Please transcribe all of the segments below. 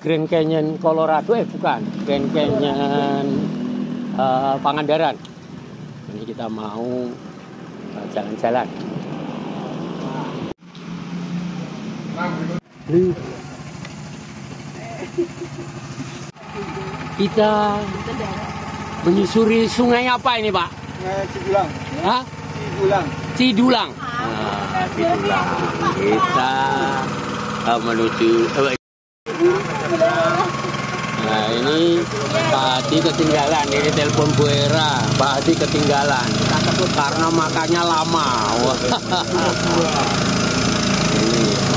Grand Canyon Colorado eh bukan Grand Canyon uh, Pangandaran ini kita mau eh, jalan-jalan uh, kita menyusuri sungai apa ini Pak? Cidulang. Hah? Cidulang. Cidulang. Nah, Cidulang. Kita uh, menuju ini Pak Hadi ketinggalan, ini telepon Bu Era, Pak Hadi ketinggalan karena makannya lama. Ini.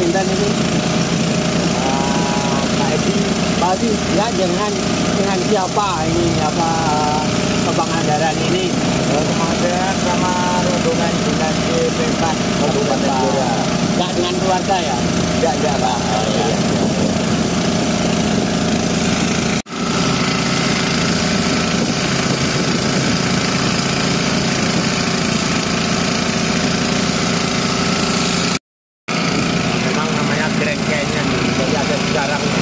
Sinten ini uh, Pak Edi Pak Edi ya dengan dengan siapa ini apa ke Pangandaran ini Kalau Pangandaran sama rombongan dinas BPK Kabupaten Blora. Enggak dengan keluarga ya? Enggak, enggak Pak. Oh, iya. Memang namanya Grand Canyon, jadi ada sejarahnya.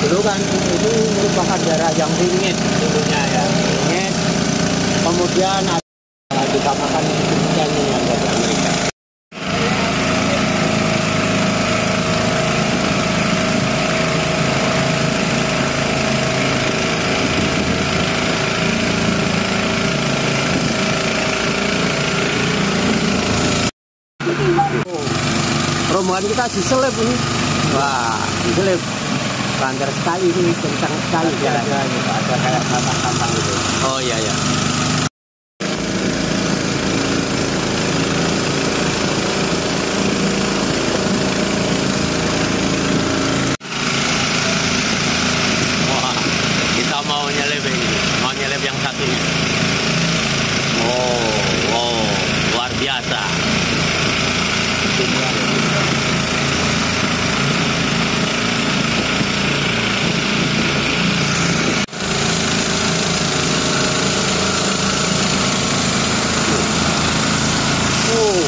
Dulu kan itu merupakan daerah yang ringit dulunya ya, ringit. Kemudian ada ditamakan Grand Canyon yang dari Amerika. Rombongan kita diselip ini. Wah, diselip. Lancar sekali ini, kencang sekali jalan. Ada gitu, ada kayak kantang-kantang gitu. Oh iya ya. Wah, kita mau nyelip ini, mau nyelip yang satunya. Oh, wow, luar biasa. Oh,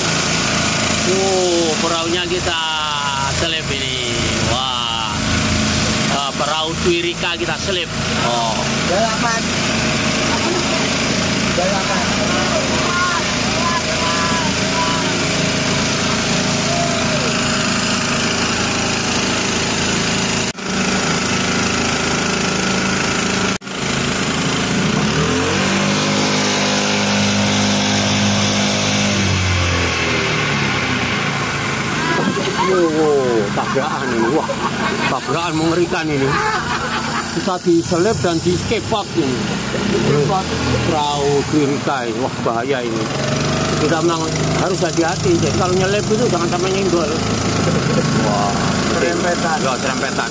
oh, perahunya kita selip ini. Wah, Perahu Twirika kita selip. Oh. wow, tabrakan ini. Wah, tabrakan mengerikan ini. Kita diselip dan di skepot ini. Perahu Twirika ini. Wah, bahaya ini. Kita memang harus hati-hati. Jadi kalau nyelip itu jangan sampai nyenggol. Wah, Serempetan. Ya, serempetan.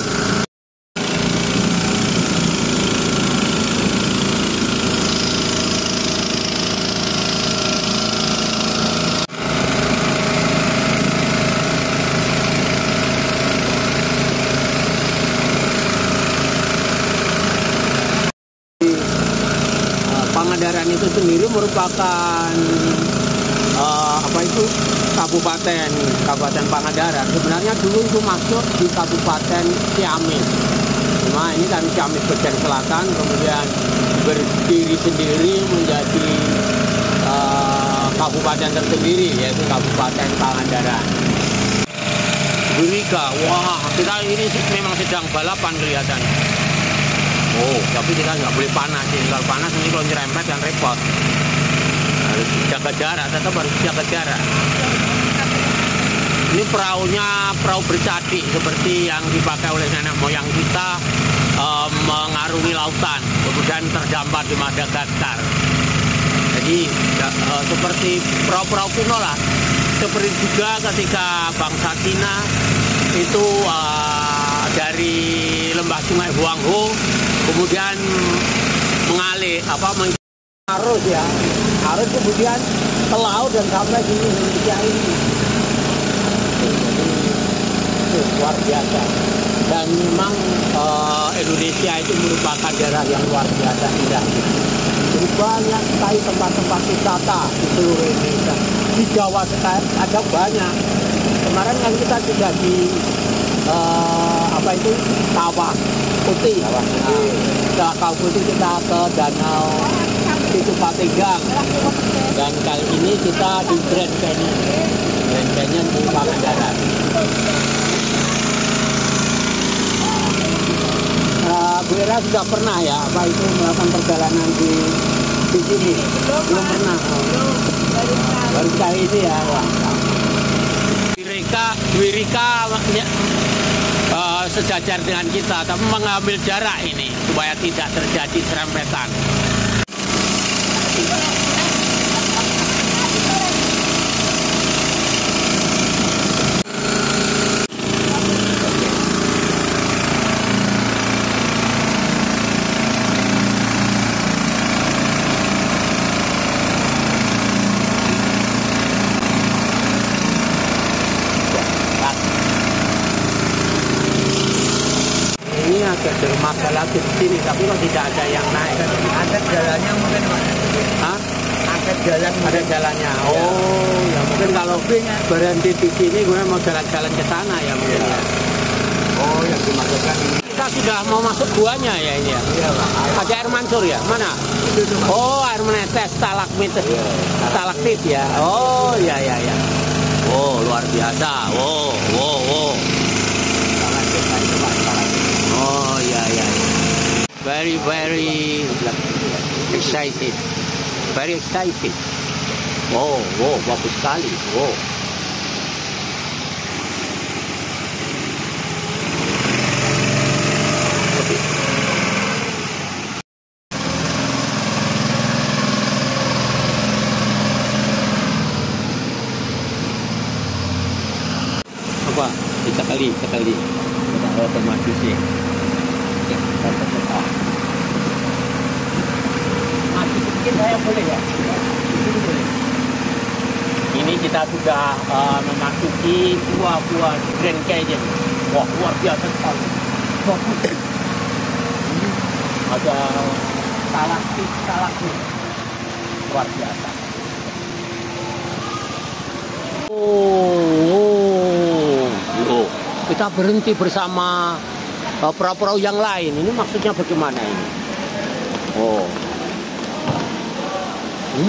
Pangandaran itu sendiri merupakan eh, apa itu kabupaten kabupaten Pangandaran. Sebenarnya dulu itu masuk di kabupaten Ciamis. Cuma ini kan Ciamis bagian selatan, kemudian berdiri sendiri menjadi eh, kabupaten tersendiri yaitu Kabupaten Pangandaran. Burika, wah kita ini memang sedang balapan kelihatannya. Oh, tapi kita nggak boleh panas ini. Kalau panas nanti kalau nyerempet kan repot. Harus jaga jarak, tetap harus jaga jarak. Ini perahunya perahu bercadik seperti yang dipakai oleh nenek moyang kita eh, mengarungi lautan, kemudian terdampar di Madagaskar. Jadi eh, seperti perahu-perahu kuno lah. Seperti juga ketika bangsa Cina itu eh, dari lembah sungai Huangho kemudian mengalir apa meng- arus ya. Arus kemudian ke laut dan sampai di Indonesia ini. Itu luar biasa. Dan memang eh, Indonesia itu merupakan daerah yang luar biasa indah. Jadi banyak sekali tempat-tempat wisata di seluruh Indonesia. Di Jawa sekarang ada banyak. Kemarin kan kita juga di eh, apa itu? Kawah putih. Kawah Putih. Kawah putih kita ke danau itu Pategang dan kali ini kita di Grand Canyon. Grand Canyon di Pangandaran Nah, Bu Era sudah pernah ya apa itu melakukan perjalanan di di sini? Belum pernah. Baru kali ini ya wah. Wirika Wirika eh, sejajar dengan kita tapi mengambil jarak ini supaya tidak terjadi serempetan ini agak dermaga lagi di sini tapi kok tidak ada yang naik? Ada jalannya mungkin Pak. Hah? Ada jalan ada jalannya? Oh ya mungkin kalau berhenti di sini gue mau jalan-jalan ke sana ya mungkin ya. Oh yang dimaksudkan ini. kita sudah mau masuk guanya ya ini ya? Iya Pak. ada air mancur ya? Mana? Itu oh air menetes stalagmit. Stalaktit ya? Oh ya ya ya oh luar biasa. Oh oh very very excited. Very excited. Oh oh bagus sekali. Oh apa? Kita kali kita kali. Kita otomatis ya ya Ini kita sudah uh, memasuki gua-gua Grand Canyon wah luar biasa sekali ini ada stalaktit stalagmit luar biasa Oh, oh. kita berhenti bersama uh, perahu-perahu yang lain. Ini maksudnya bagaimana ini? Oh. Eh,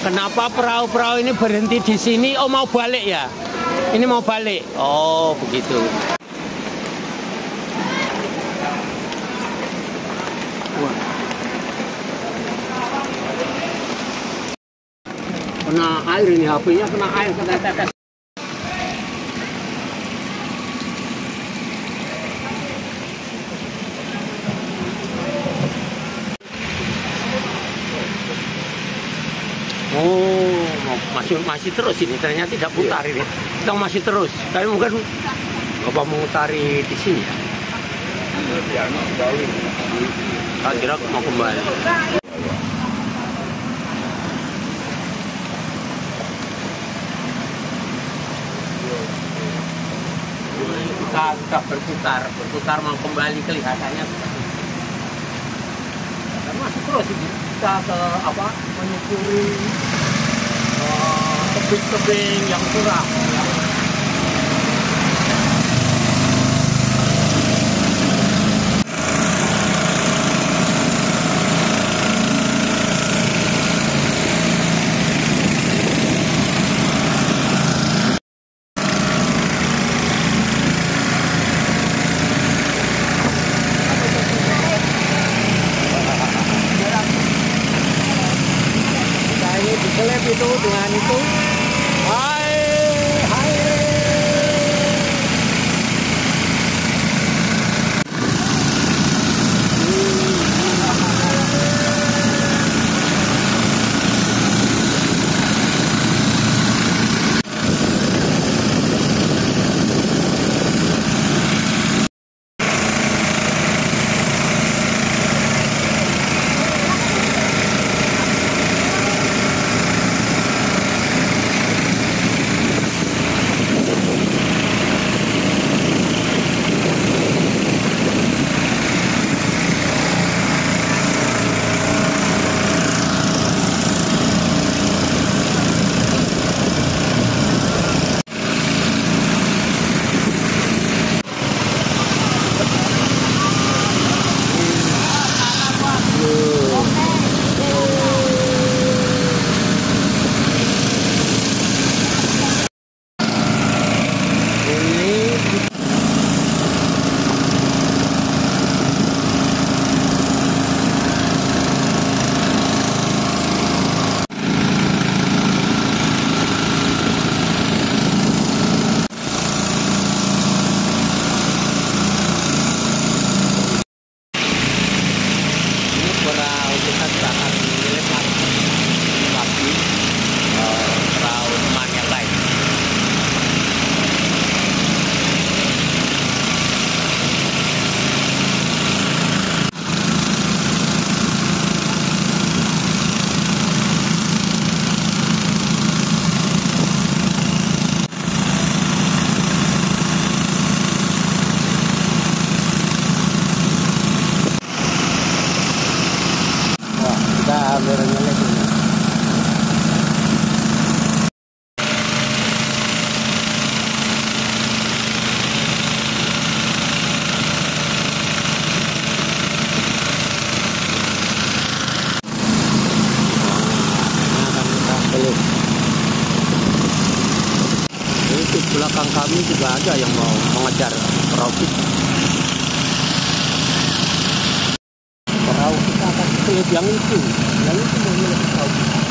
kenapa perahu-perahu ini berhenti di sini? Oh mau balik ya? Ini mau balik. Oh begitu. Kena air ini HP-nya kena air kena tetes. Oh, masih masih terus ini ternyata tidak putar ini. Kita masih terus. Tapi mungkin Bapak mengutari di sini ya. Saya kira mau kembali. Kita sudah berputar, berputar mau kembali kelihatannya seperti. Dan masih terus kita ke apa menyusuri eh, tebing-tebing yang curam. Belakang kami juga ada yang mau mengejar perahu kita. perahu kita akan yang itu yang itu mau perahu kita.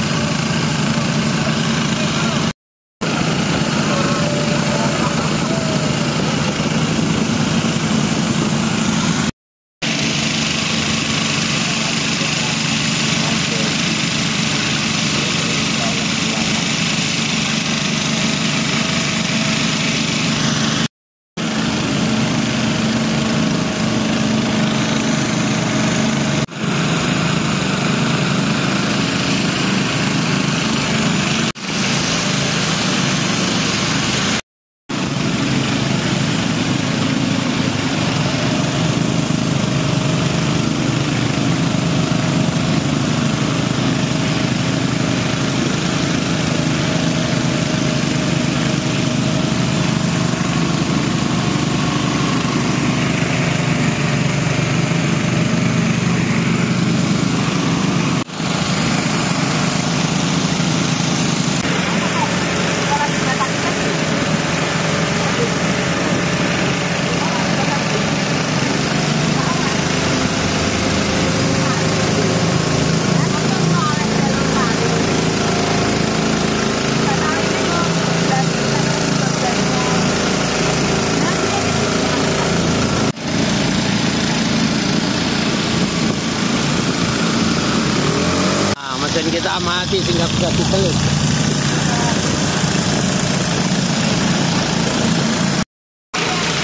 Nah, kita mati sehingga bisa diteluk.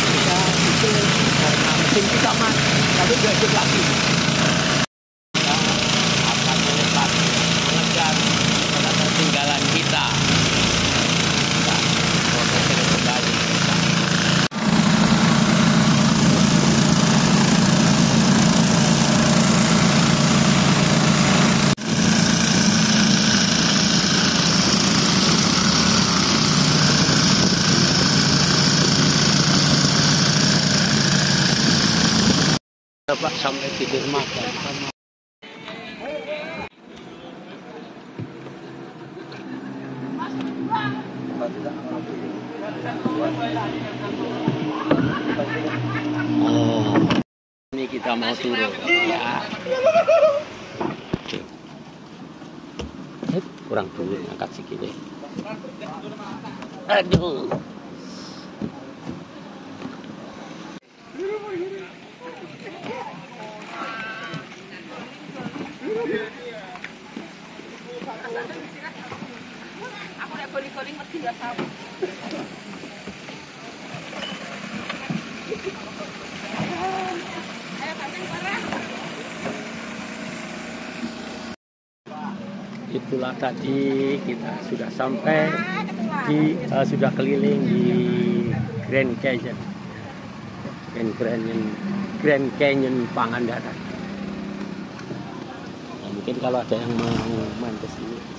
Kita diteluk karena mesin kita mati, tapi nggak hidup lagi. Kita akan melepas mengejar pada ketinggalan kita. Kita proses kembali. Pak sampai tidur makan. Oh, ini kita mau turun ya. Hup. kurang dulu ngangkat sikile aduh kalian bareng. itulah tadi kita sudah sampai di eh, sudah keliling di Grand Canyon Grand Canyon Grand Canyon Pangandaran Nah, mungkin kalau ada yang mau main ke sini.